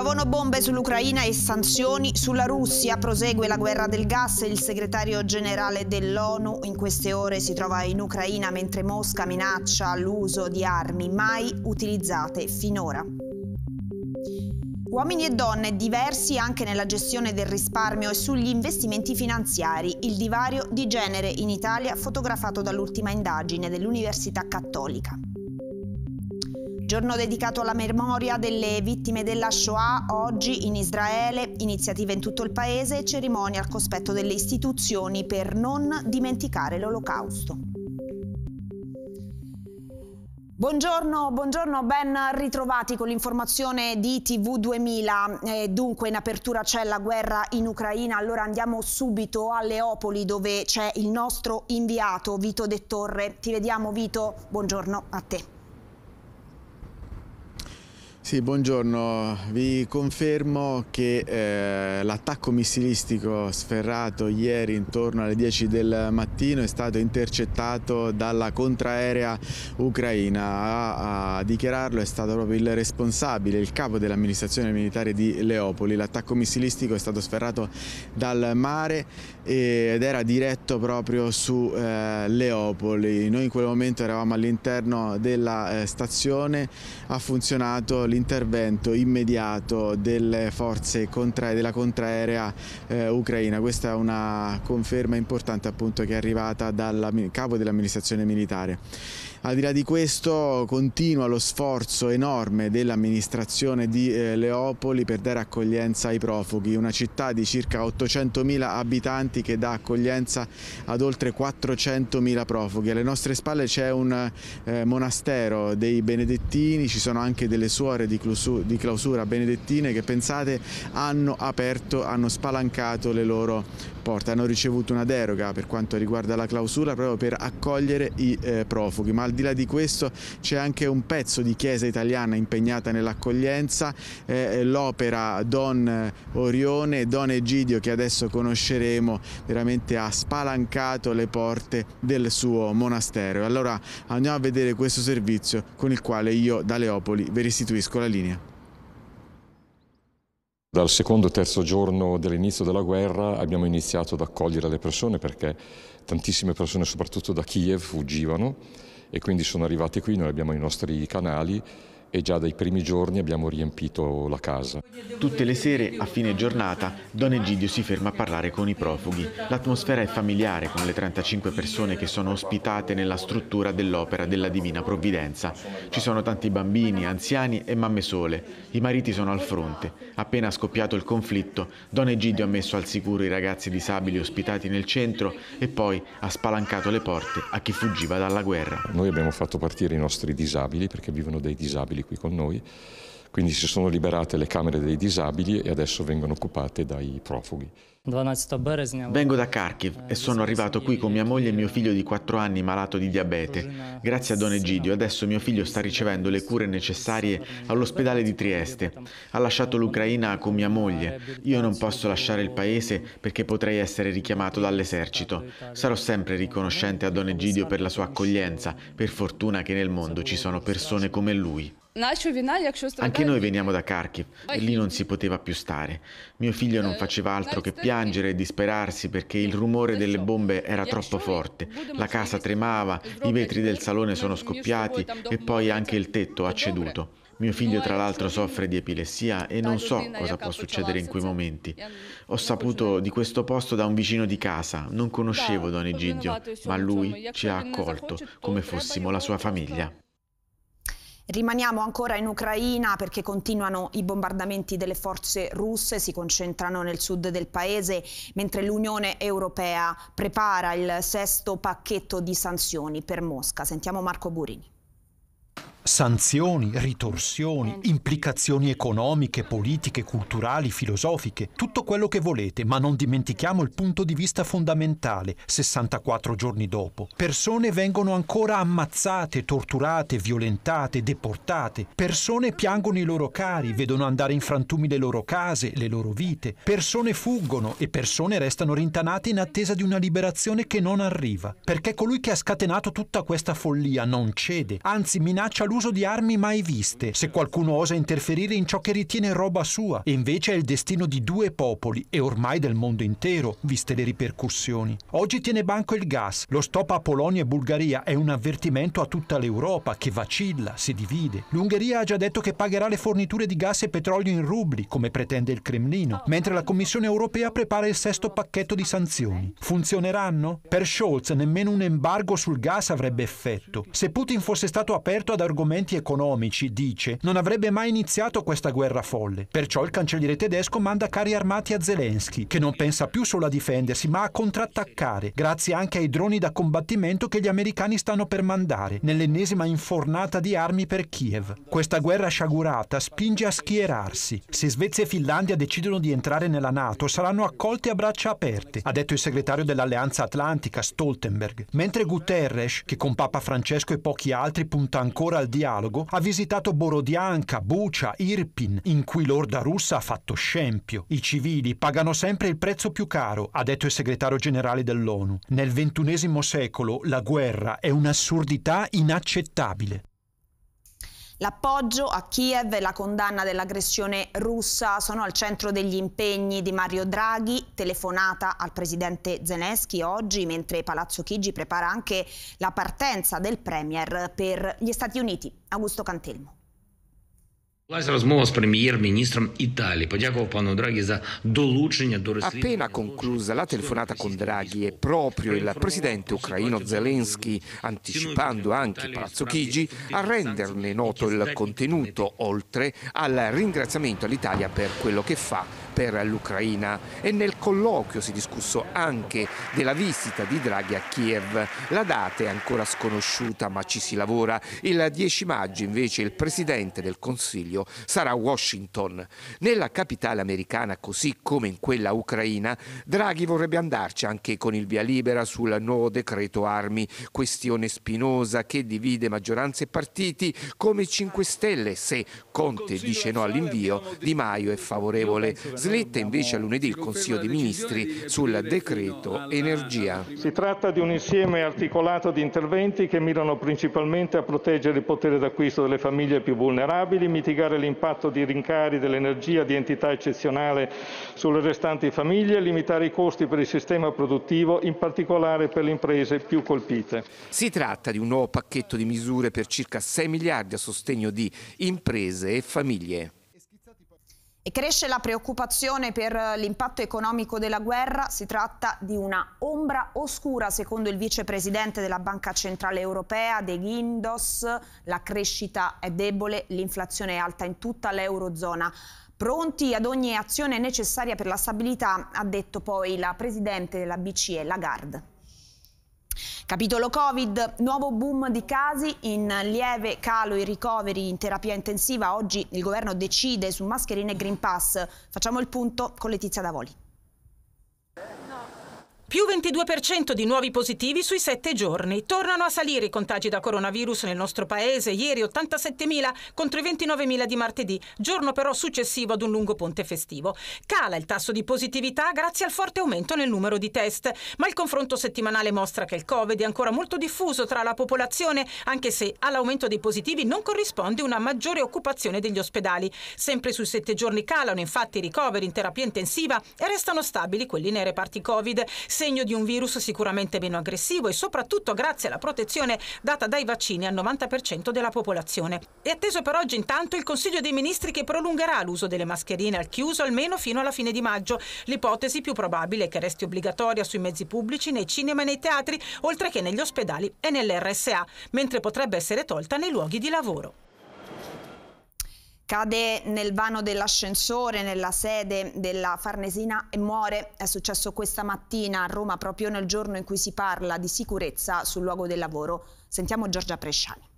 Piovono bombe sull'Ucraina e sanzioni sulla Russia. Prosegue la guerra del gas. Il segretario generale dell'ONU in queste ore si trova in Ucraina mentre Mosca minaccia l'uso di armi mai utilizzate finora. Uomini e donne diversi anche nella gestione del risparmio e sugli investimenti finanziari. Il divario di genere in Italia fotografato dall'ultima indagine dell'Università Cattolica. Giorno dedicato alla memoria delle vittime della Shoah, oggi in Israele, iniziative in tutto il paese e cerimonie al cospetto delle istituzioni per non dimenticare l'Olocausto. Buongiorno, buongiorno, ben ritrovati con l'informazione di TV 2000. Eh, dunque in apertura c'è la guerra in Ucraina, allora andiamo subito a Leopoli dove c'è il nostro inviato Vito De Torre. Ti vediamo Vito, buongiorno a te. Sì, buongiorno. Vi confermo che eh, l'attacco missilistico sferrato ieri intorno alle 10 del mattino è stato intercettato dalla contraerea ucraina. A, a dichiararlo è stato proprio il responsabile, il capo dell'amministrazione militare di Leopoli. L'attacco missilistico è stato sferrato dal mare ed era diretto proprio su eh, Leopoli. Noi in quel momento eravamo all'interno della eh, stazione, ha funzionato l'intervento immediato delle forze contra della contraerea eh, ucraina. Questa è una conferma importante appunto che è arrivata dal capo dell'amministrazione militare. Al di là di questo continua lo sforzo enorme dell'amministrazione di eh, Leopoli per dare accoglienza ai profughi, una città di circa 800.000 abitanti che dà accoglienza ad oltre 400.000 profughi. Alle nostre spalle c'è un eh, monastero dei benedettini, ci sono anche delle suore di clausura, di clausura benedettine che pensate hanno aperto, hanno spalancato le loro porte, hanno ricevuto una deroga per quanto riguarda la clausura proprio per accogliere i eh, profughi, ma al di là di questo c'è anche un pezzo di chiesa italiana impegnata nell'accoglienza, eh, l'opera Don Orione, Don Egidio che adesso conosceremo, veramente ha spalancato le porte del suo monastero. Allora andiamo a vedere questo servizio con il quale io da Leopoli vi restituisco la linea. Dal secondo e terzo giorno dell'inizio della guerra abbiamo iniziato ad accogliere le persone perché tantissime persone, soprattutto da Kiev, fuggivano e quindi sono arrivate qui, noi abbiamo i nostri canali e già dai primi giorni abbiamo riempito la casa. Tutte le sere, a fine giornata, Don Egidio si ferma a parlare con i profughi. L'atmosfera è familiare con le 35 persone che sono ospitate nella struttura dell'opera della Divina Provvidenza. Ci sono tanti bambini, anziani e mamme sole. I mariti sono al fronte. Appena scoppiato il conflitto, Don Egidio ha messo al sicuro i ragazzi disabili ospitati nel centro e poi ha spalancato le porte a chi fuggiva dalla guerra. Noi abbiamo fatto partire i nostri disabili perché vivono dei disabili disabili qui con noi, quindi si sono liberate le camere dei disabili e adesso vengono occupate dai profughi. Vengo da Kharkiv e sono arrivato qui con mia moglie e mio figlio di 4 anni malato di diabete. Grazie a Don Egidio, adesso mio figlio sta ricevendo le cure necessarie all'ospedale di Trieste. Ha lasciato l'Ucraina con mia moglie. Io non posso lasciare il paese perché potrei essere richiamato dall'esercito. Sarò sempre riconoscente a Don Egidio per la sua accoglienza. Per fortuna che nel mondo ci sono persone come lui. Anche noi veniamo da Kharkiv e lì non si poteva più stare. Mio figlio non faceva altro che piangere e disperarsi perché il rumore delle bombe era troppo forte. La casa tremava, i vetri del salone sono scoppiati e poi anche il tetto ha ceduto. Mio figlio tra l'altro soffre di epilessia e non so cosa può succedere in quei momenti. Ho saputo di questo posto da un vicino di casa, non conoscevo Don Egidio, ma lui ci ha accolto come fossimo la sua famiglia. Rimaniamo ancora in Ucraina perché continuano i bombardamenti delle forze russe, si concentrano nel sud del paese mentre l'Unione Europea prepara il sesto pacchetto di sanzioni per Mosca. Sentiamo Marco Burini. Sanzioni, ritorsioni, implicazioni economiche, politiche, culturali, filosofiche, tutto quello che volete, ma non dimentichiamo il punto di vista fondamentale, 64 giorni dopo. Persone vengono ancora ammazzate, torturate, violentate, deportate. Persone piangono i loro cari, vedono andare in frantumi le loro case, le loro vite. Persone fuggono e persone restano rintanate in attesa di una liberazione che non arriva. Perché colui che ha scatenato tutta questa follia non cede, anzi minaccia l'uso di armi mai viste, se qualcuno osa interferire in ciò che ritiene roba sua, e invece è il destino di due popoli e ormai del mondo intero, viste le ripercussioni. Oggi tiene banco il gas, lo stop a Polonia e Bulgaria è un avvertimento a tutta l'Europa che vacilla, si divide. L'Ungheria ha già detto che pagherà le forniture di gas e petrolio in rubli, come pretende il Cremlino, mentre la Commissione europea prepara il sesto pacchetto di sanzioni. Funzioneranno? Per Scholz nemmeno un embargo sul gas avrebbe effetto. Se Putin fosse stato aperto ad argomenti economici, dice, non avrebbe mai iniziato questa guerra folle. Perciò il cancelliere tedesco manda carri armati a Zelensky, che non pensa più solo a difendersi, ma a contrattaccare, grazie anche ai droni da combattimento che gli americani stanno per mandare, nell'ennesima infornata di armi per Kiev. Questa guerra sciagurata spinge a schierarsi. Se Svezia e Finlandia decidono di entrare nella Nato, saranno accolte a braccia aperte, ha detto il segretario dell'Alleanza Atlantica Stoltenberg. Mentre Guterres, che con Papa Francesco e pochi altri punta ancora al dialogo, ha visitato Borodianka, Bucia, Irpin, in cui l'orda russa ha fatto scempio. I civili pagano sempre il prezzo più caro, ha detto il segretario generale dell'ONU. Nel ventunesimo secolo la guerra è un'assurdità inaccettabile. L'appoggio a Kiev e la condanna dell'aggressione russa sono al centro degli impegni di Mario Draghi, telefonata al presidente Zelensky oggi, mentre Palazzo Chigi prepara anche la partenza del Premier per gli Stati Uniti. Augusto Cantelmo. Розмова з прем'єр-міністром Італії подякував пану Драгі за долучення до Appena conclusa la telefonata con Draghi e proprio il presidente ucraino Zelensky, anticipando anche Palazzo Chigi, a renderne noto il contenuto, oltre al ringraziamento all'Italia per quello che fa per l'Ucraina. E nel colloquio si è discusso anche della visita di Draghi a Kiev. La data è ancora sconosciuta, ma ci si lavora. Il 10 maggio invece il presidente del Consiglio sarà Washington. Nella capitale americana, così come in quella ucraina, Draghi vorrebbe andarci anche con il via libera sul nuovo decreto armi, questione spinosa che divide maggioranze e partiti come i 5 Stelle. Se Conte dice no all'invio, Di Maio è favorevole. Slitta invece a lunedì il Consiglio dei Ministri sul decreto energia. Si tratta di un insieme articolato di interventi che mirano principalmente a proteggere il potere d'acquisto delle famiglie più vulnerabili, mitigare l'impatto di rincari dell'energia di entità eccezionale sulle restanti famiglie, limitare i costi per il sistema produttivo, in particolare per le imprese più colpite. Si tratta di un nuovo pacchetto di misure per circa 6 miliardi a sostegno di imprese e famiglie. E cresce la preoccupazione per l'impatto economico della guerra. Si tratta di una ombra oscura, secondo il vicepresidente della Banca Centrale Europea, De Guindos. La crescita è debole, l'inflazione è alta in tutta l'Eurozona. Pronti ad ogni azione necessaria per la stabilità, ha detto poi la presidente della BCE, Lagarde. Capitolo Covid, nuovo boom di casi, in lieve calo i ricoveri in terapia intensiva. Oggi il governo decide su mascherine e Green Pass. Facciamo il punto con Letizia Davoli. Più 22% di nuovi positivi sui sette giorni. Tornano a salire i contagi da coronavirus nel nostro paese. Ieri 87.000 contro i 29.000 di martedì, giorno però successivo ad un lungo ponte festivo. Cala il tasso di positività grazie al forte aumento nel numero di test, ma il confronto settimanale mostra che il Covid è ancora molto diffuso tra la popolazione, anche se all'aumento dei positivi non corrisponde una maggiore occupazione degli ospedali. Sempre sui sette giorni calano infatti i ricoveri in terapia intensiva e restano stabili quelli nei reparti Covid segno di un virus sicuramente meno aggressivo e soprattutto grazie alla protezione data dai vaccini al 90% della popolazione. È atteso per oggi intanto il Consiglio dei Ministri che prolungherà l'uso delle mascherine al chiuso almeno fino alla fine di maggio. L'ipotesi più probabile è che resti obbligatoria sui mezzi pubblici, nei cinema e nei teatri, oltre che negli ospedali e nell'RSA, mentre potrebbe essere tolta nei luoghi di lavoro. Cade nel vano dell'ascensore nella sede della Farnesina e muore. È successo questa mattina a Roma proprio nel giorno in cui si parla di sicurezza sul luogo del lavoro. Sentiamo Giorgia Presciani.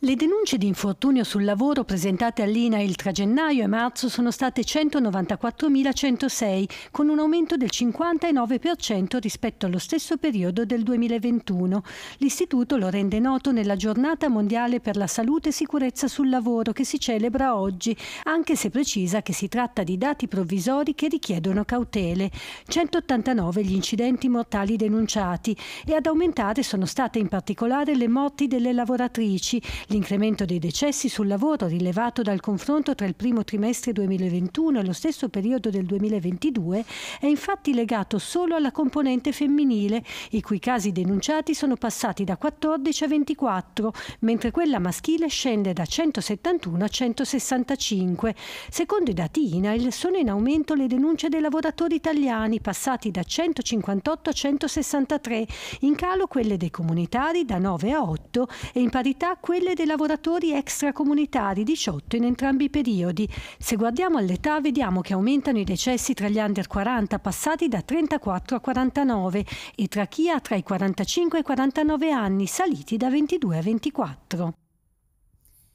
Le denunce di infortunio sul lavoro presentate all'INAIL tra gennaio e marzo sono state 194.106, con un aumento del 59% rispetto allo stesso periodo del 2021. L'istituto lo rende noto nella giornata mondiale per la salute e sicurezza sul lavoro che si celebra oggi, anche se precisa che si tratta di dati provvisori che richiedono cautele. 189 gli incidenti mortali denunciati e ad aumentare sono state in particolare le morti delle lavoratrici L'incremento dei decessi sul lavoro rilevato dal confronto tra il primo trimestre 2021 e lo stesso periodo del 2022 è infatti legato solo alla componente femminile, i cui casi denunciati sono passati da 14 a 24, mentre quella maschile scende da 171 a 165. Secondo i dati INAIL sono in aumento le denunce dei lavoratori italiani, passati da 158 a 163, in calo quelle dei comunitari da 9 a 8 e in parità quelle dei lavoratori extracomunitari, 18 in entrambi i periodi. Se guardiamo all'età vediamo che aumentano i decessi tra gli under 40 passati da 34 a 49 e tra chi ha tra i 45 e i 49 anni saliti da 22 a 24.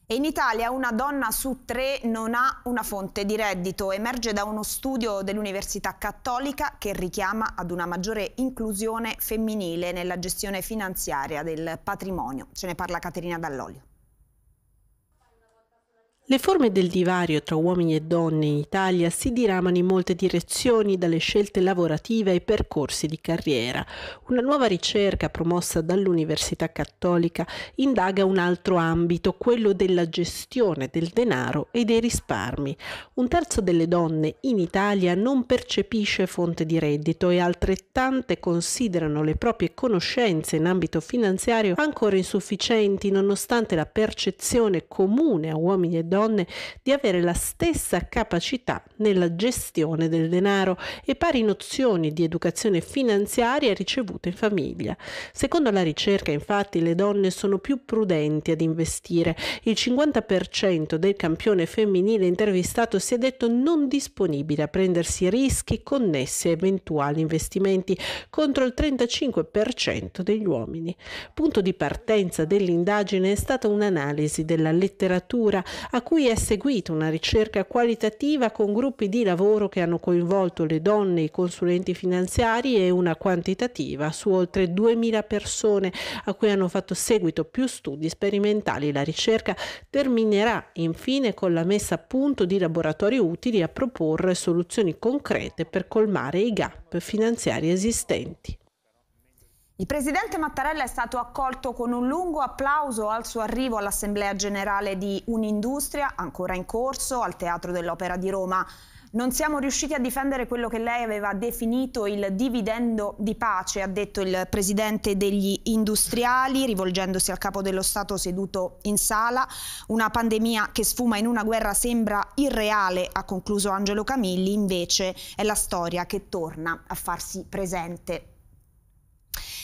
E in Italia una donna su tre non ha una fonte di reddito. Emerge da uno studio dell'Università Cattolica che richiama ad una maggiore inclusione femminile nella gestione finanziaria del patrimonio. Ce ne parla Caterina Dall'Olio. Le forme del divario tra uomini e donne in Italia si diramano in molte direzioni, dalle scelte lavorative ai percorsi di carriera. Una nuova ricerca promossa dall'Università Cattolica indaga un altro ambito, quello della gestione del denaro e dei risparmi. Un terzo delle donne in Italia non percepisce fonte di reddito e altrettante considerano le proprie conoscenze in ambito finanziario ancora insufficienti nonostante la percezione comune a uomini e donne donne di avere la stessa capacità nella gestione del denaro e pari nozioni di educazione finanziaria ricevute in famiglia. Secondo la ricerca, infatti, le donne sono più prudenti ad investire. Il 50% del campione femminile intervistato si è detto non disponibile a prendersi rischi connessi a eventuali investimenti contro il 35% degli uomini. Punto di partenza dell'indagine è stata un'analisi della letteratura a cui è seguita una ricerca qualitativa con gruppi di lavoro che hanno coinvolto le donne, i consulenti finanziari e una quantitativa su oltre 2000 persone a cui hanno fatto seguito più studi sperimentali. La ricerca terminerà infine con la messa a punto di laboratori utili a proporre soluzioni concrete per colmare i gap finanziari esistenti. Il presidente Mattarella è stato accolto con un lungo applauso al suo arrivo all'Assemblea Generale di Un'Industria, ancora in corso, al Teatro dell'Opera di Roma. Non siamo riusciti a difendere quello che lei aveva definito il dividendo di pace, ha detto il presidente degli industriali, rivolgendosi al capo dello Stato seduto in sala. Una pandemia che sfuma in una guerra sembra irreale, ha concluso Angelo Camilli, invece è la storia che torna a farsi presente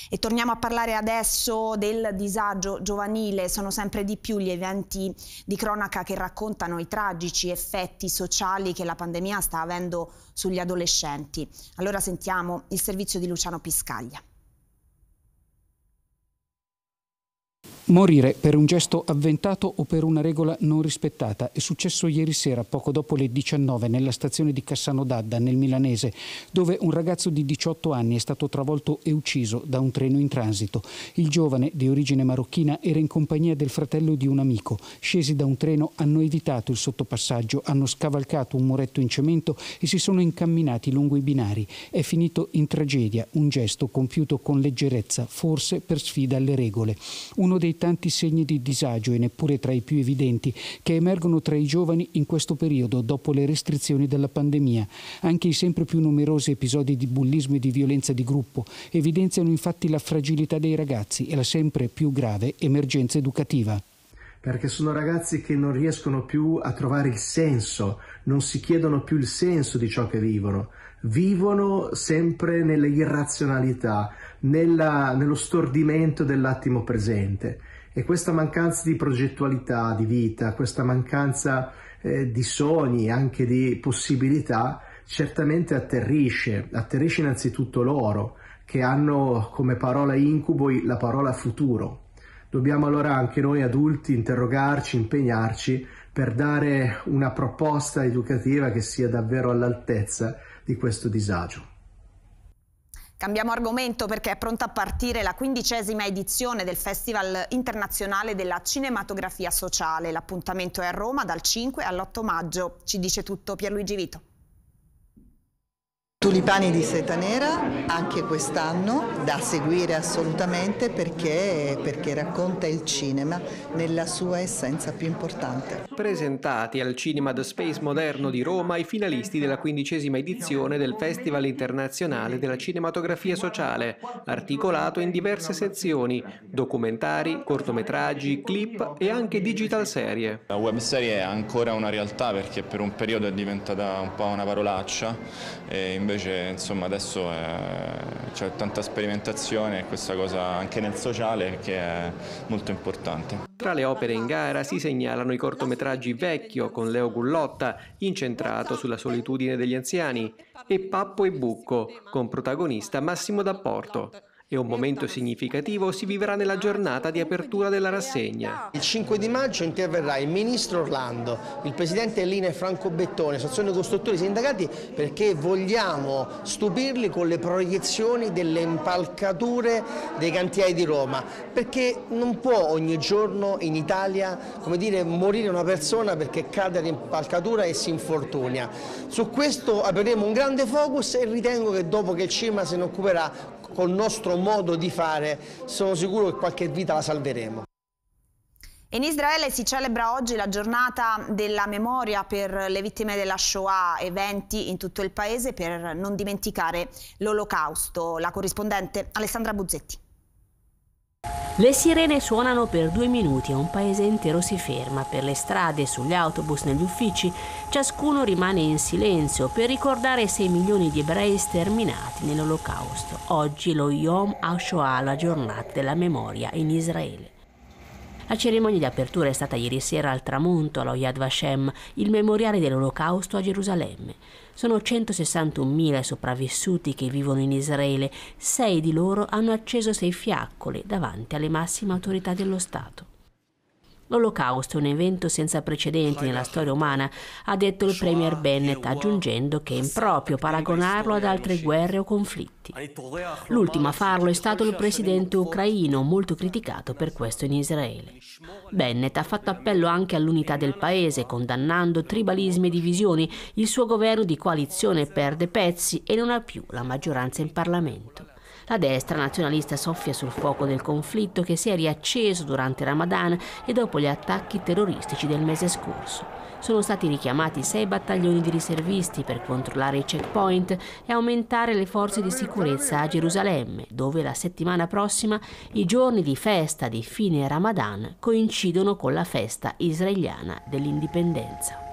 e torniamo a parlare adesso del disagio giovanile, sono sempre di più gli eventi di cronaca che raccontano i tragici effetti sociali che la pandemia sta avendo sugli adolescenti. Allora sentiamo il servizio di Luciano Piscaglia. Morire per un gesto avventato o per una regola non rispettata è successo ieri sera, poco dopo le 19, nella stazione di Cassano d'Adda, nel Milanese, dove un ragazzo di 18 anni è stato travolto e ucciso da un treno in transito. Il giovane, di origine marocchina, era in compagnia del fratello di un amico. Scesi da un treno, hanno evitato il sottopassaggio, hanno scavalcato un muretto in cemento e si sono incamminati lungo i binari. È finito in tragedia, un gesto compiuto con leggerezza, forse per sfida alle regole. Uno dei tanti segni di disagio e neppure tra i più evidenti che emergono tra i giovani in questo periodo dopo le restrizioni della pandemia. Anche i sempre più numerosi episodi di bullismo e di violenza di gruppo evidenziano infatti la fragilità dei ragazzi e la sempre più grave emergenza educativa perché sono ragazzi che non riescono più a trovare il senso, non si chiedono più il senso di ciò che vivono, vivono sempre nelle irrazionalità, nella, nello stordimento dell'attimo presente. E questa mancanza di progettualità di vita, questa mancanza eh, di sogni, anche di possibilità, certamente atterrisce, atterrisce innanzitutto loro, che hanno come parola incubo la parola futuro. Dobbiamo allora anche noi adulti interrogarci, impegnarci per dare una proposta educativa che sia davvero all'altezza di questo disagio. Cambiamo argomento perché è pronta a partire la quindicesima edizione del Festival internazionale della cinematografia sociale. L'appuntamento è a Roma dal 5 all'8 maggio. Ci dice tutto Pierluigi Vito. Tulipani di seta nera anche quest'anno da seguire assolutamente perché, perché, racconta il cinema nella sua essenza più importante. Presentati al Cinema The Space Moderno di Roma i finalisti della quindicesima edizione del Festival internazionale della cinematografia sociale, articolato in diverse sezioni, documentari, cortometraggi, clip e anche digital serie. La webserie è ancora una realtà perché per un periodo è diventata un po' una parolaccia. Invece insomma, adesso c'è tanta sperimentazione e questa cosa anche nel sociale che è molto importante. Tra le opere in gara si segnalano i cortometraggi Vecchio con Leo Gullotta, incentrato sulla solitudine degli anziani, e Pappo e Bucco, con protagonista Massimo D'Apporto e un momento significativo si vivrà nella giornata di apertura della rassegna. Il 5 di maggio interverrà il ministro Orlando, il presidente dell'INE Franco Bettone, associazione costruttori sindacati perché vogliamo stupirli con le proiezioni delle impalcature dei cantieri di Roma, perché non può ogni giorno in Italia come dire, morire una persona perché cade l'impalcatura e si infortunia. Su questo apriremo un grande focus e ritengo che dopo che il cinema se ne occuperà col nostro modo di fare sono sicuro che qualche vita la salveremo. In Israele si celebra oggi la giornata della memoria per le vittime della Shoah, eventi in tutto il paese per non dimenticare l'olocausto. La corrispondente Alessandra Buzzetti. Le sirene suonano per due minuti e un paese intero si ferma. Per le strade, sugli autobus, negli uffici, ciascuno rimane in silenzio per ricordare 6 milioni di ebrei sterminati nell'olocausto. Oggi lo Yom HaShoah, la giornata della memoria in Israele. La cerimonia di apertura è stata ieri sera al tramonto allo Yad Vashem, il memoriale dell'olocausto a Gerusalemme. Sono 161.000 sopravvissuti che vivono in Israele, sei di loro hanno acceso sei fiaccole davanti alle massime autorità dello Stato. L'olocausto è un evento senza precedenti nella storia umana, ha detto il premier Bennett, aggiungendo che è improprio paragonarlo ad altre guerre o conflitti. L'ultimo a farlo è stato il presidente ucraino, molto criticato per questo in Israele. Bennett ha fatto appello anche all'unità del paese, condannando tribalismi e divisioni. Il suo governo di coalizione perde pezzi e non ha più la maggioranza in Parlamento. La destra nazionalista soffia sul fuoco del conflitto che si è riacceso durante Ramadan e dopo gli attacchi terroristici del mese scorso. Sono stati richiamati sei battaglioni di riservisti per controllare i checkpoint e aumentare le forze di sicurezza a Gerusalemme, dove la settimana prossima i giorni di festa di fine Ramadan coincidono con la festa israeliana dell'indipendenza.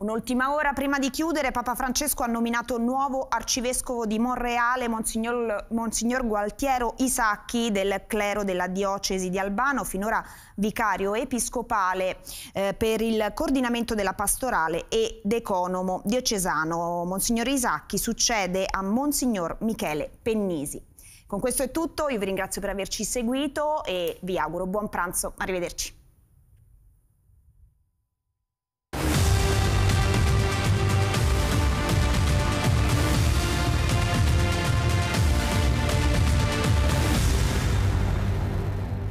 Un'ultima ora prima di chiudere, Papa Francesco ha nominato nuovo arcivescovo di Monreale, Monsignor, Monsignor Gualtiero Isacchi, del clero della diocesi di Albano, finora vicario episcopale eh, per il coordinamento della pastorale e deconomo diocesano. Monsignor Isacchi succede a Monsignor Michele Pennisi. Con questo è tutto, io vi ringrazio per averci seguito e vi auguro buon pranzo, arrivederci.